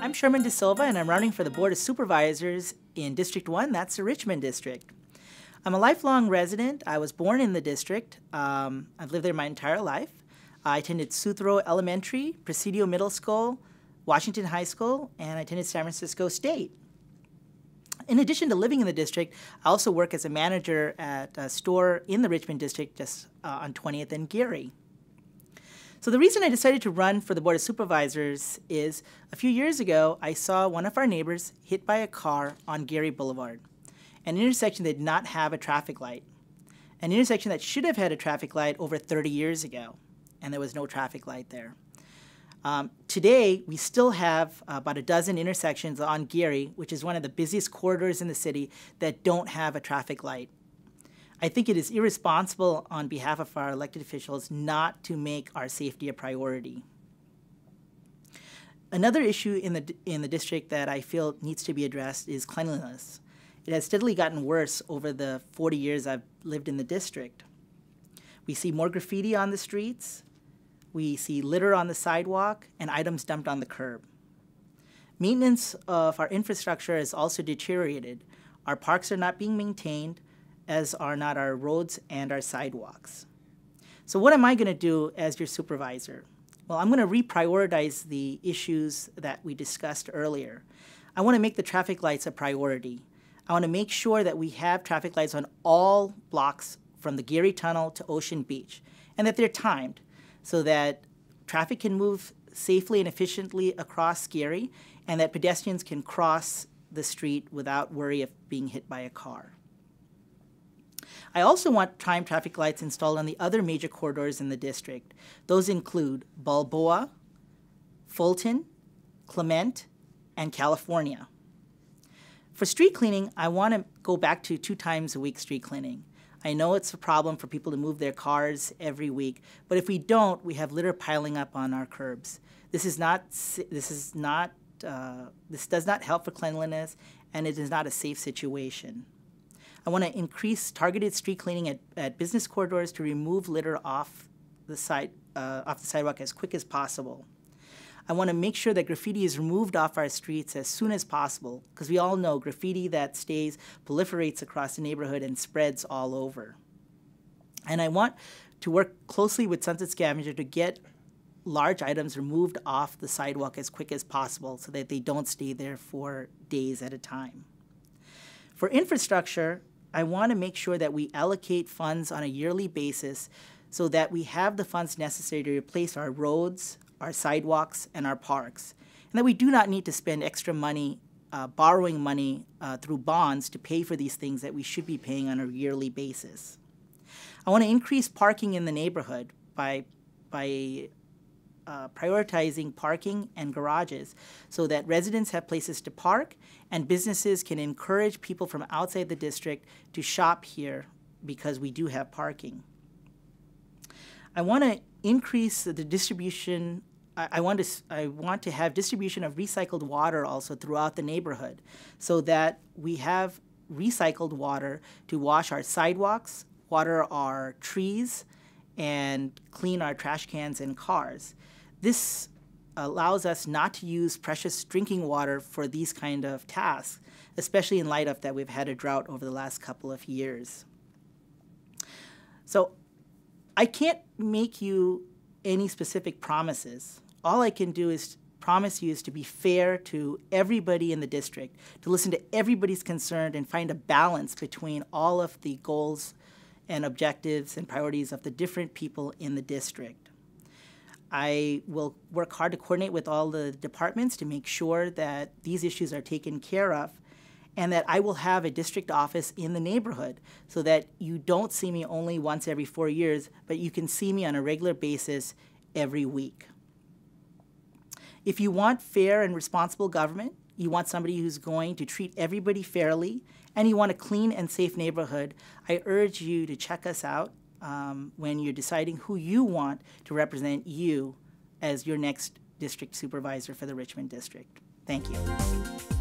I'm Sherman D'Silva, and I'm running for the Board of Supervisors in District 1, that's the Richmond District. I'm a lifelong resident. I was born in the district. Um, I've lived there my entire life. I attended Sutro Elementary, Presidio Middle School, Washington High School, and I attended San Francisco State. In addition to living in the district, I also work as a manager at a store in the Richmond district just uh, on 20th and Geary. So the reason I decided to run for the Board of Supervisors is a few years ago, I saw one of our neighbors hit by a car on Geary Boulevard, an intersection that did not have a traffic light, an intersection that should have had a traffic light over 30 years ago, and there was no traffic light there. Um, today, we still have about a dozen intersections on Geary, which is one of the busiest corridors in the city, that don't have a traffic light. I think it is irresponsible on behalf of our elected officials not to make our safety a priority. Another issue in the, in the district that I feel needs to be addressed is cleanliness. It has steadily gotten worse over the 40 years I've lived in the district. We see more graffiti on the streets, we see litter on the sidewalk, and items dumped on the curb. Maintenance of our infrastructure has also deteriorated. Our parks are not being maintained, as are not our roads and our sidewalks. So what am I going to do as your supervisor? Well, I'm going to reprioritize the issues that we discussed earlier. I want to make the traffic lights a priority. I want to make sure that we have traffic lights on all blocks from the Geary Tunnel to Ocean Beach and that they're timed so that traffic can move safely and efficiently across Geary and that pedestrians can cross the street without worry of being hit by a car. I also want time traffic lights installed on the other major corridors in the district. Those include Balboa, Fulton, Clement, and California. For street cleaning, I want to go back to two times a week street cleaning. I know it's a problem for people to move their cars every week, but if we don't, we have litter piling up on our curbs. This is not, this is not, uh, this does not help for cleanliness, and it is not a safe situation. I want to increase targeted street cleaning at, at business corridors to remove litter off the side uh, off the sidewalk as quick as possible. I want to make sure that graffiti is removed off our streets as soon as possible because we all know graffiti that stays proliferates across the neighborhood and spreads all over. And I want to work closely with Sunset Scavenger to get large items removed off the sidewalk as quick as possible so that they don't stay there for days at a time. For infrastructure, I want to make sure that we allocate funds on a yearly basis so that we have the funds necessary to replace our roads, our sidewalks, and our parks, and that we do not need to spend extra money uh, borrowing money uh, through bonds to pay for these things that we should be paying on a yearly basis. I want to increase parking in the neighborhood by, by uh, prioritizing parking and garages so that residents have places to park and businesses can encourage people from outside the district to shop here because we do have parking. I want to increase the distribution I, want to I want to have distribution of recycled water also throughout the neighborhood so that we have recycled water to wash our sidewalks, water our trees, and clean our trash cans and cars. This allows us not to use precious drinking water for these kind of tasks, especially in light of that we've had a drought over the last couple of years. So I can't make you any specific promises. All I can do is promise you is to be fair to everybody in the district, to listen to everybody's concern and find a balance between all of the goals and objectives and priorities of the different people in the district. I will work hard to coordinate with all the departments to make sure that these issues are taken care of and that I will have a district office in the neighborhood so that you don't see me only once every four years, but you can see me on a regular basis every week. If you want fair and responsible government, you want somebody who's going to treat everybody fairly, and you want a clean and safe neighborhood, I urge you to check us out um, when you're deciding who you want to represent you as your next district supervisor for the Richmond district. Thank you.